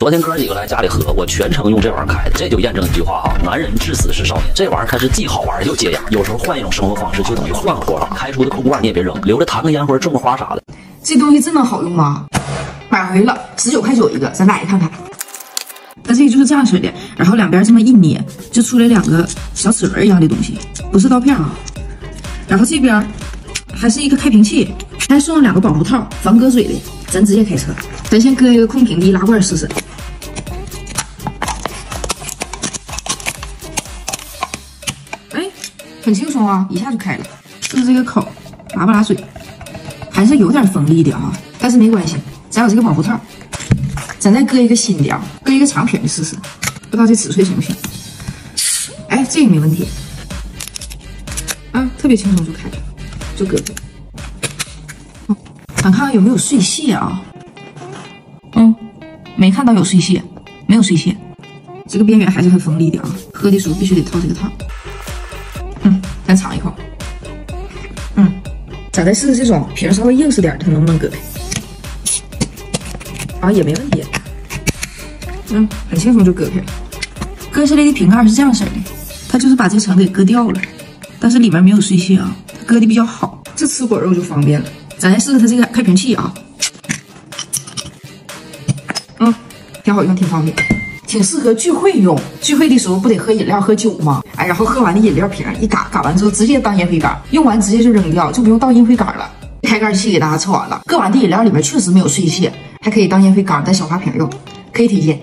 昨天哥几个来家里喝，我全程用这玩意儿开的，这就验证一句话啊：男人至死是少年。这玩意儿它是既好玩又解压，有时候换一种生活方式就等于换个活法。开出的空罐你也别扔，留着弹个烟或者种个花啥的。这东西真能好用吗？买回了，十九块九一个，咱打开看看。它这个就是这样式的，然后两边这么一捏，就出来两个小齿轮一样的东西，不是刀片啊。然后这边还是一个开瓶器，还送了两个保护套，防割水的。咱直接开车，咱先搁一个空瓶的易拉罐试试。很轻松啊，一下就开了。试这个口，拉不拉水？还是有点锋利的啊，但是没关系，咱有这个保护套。咱再割一个新的啊，割一个长瓶的试试，不知道这尺寸行不行？哎，这个没问题，啊，特别轻松就开了，就搁这。咱看看有没有碎屑啊？嗯，没看到有碎屑，没有碎屑。这个边缘还是很锋利的啊，喝的时候必须得套这个套。嗯，咱尝一口。嗯，咱再试试这种瓶稍微硬实点，它能不能割开？啊，也没问题。嗯，很轻松就割开了。割下来的瓶盖是这样式的，它就是把这层给割掉了，但是里面没有碎屑啊，割的比较好。这吃果肉就方便了。咱再试试它这个开瓶器啊。嗯，挺好用，挺方便，挺适合聚会用。聚会的时候不得喝饮料、喝酒吗？哎，然后喝完的饮料瓶一嘎，嘎完之后直接当烟灰缸，用完直接就扔掉，就不用倒烟灰缸了。开盖器给大家测完了，搁完的饮料里面确实没有碎屑，还可以当烟灰缸、当小花瓶用，可以推荐。